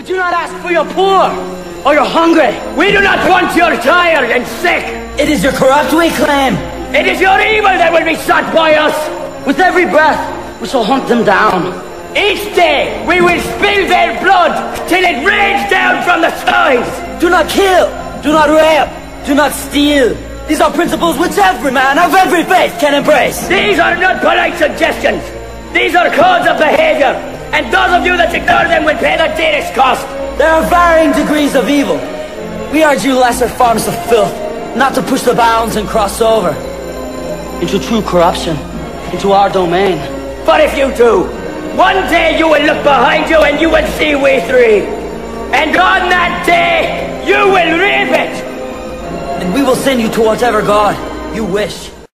We do not ask for your poor or your hungry. We do not want your tired and sick. It is your corrupt we claim. It is your evil that will be sought by us. With every breath, we shall hunt them down. Each day, we will spill their blood till it rains down from the skies. Do not kill. Do not rape. Do not steal. These are principles which every man of every faith can embrace. These are not polite suggestions. These are codes of behavior. And those of you that ignore them will pay the dearest cost. There are varying degrees of evil. We urge you lesser forms of filth, not to push the bounds and cross over into true corruption, into our domain. But if you do, one day you will look behind you and you will see we three. And on that day, you will reap it. And we will send you to whatever God you wish.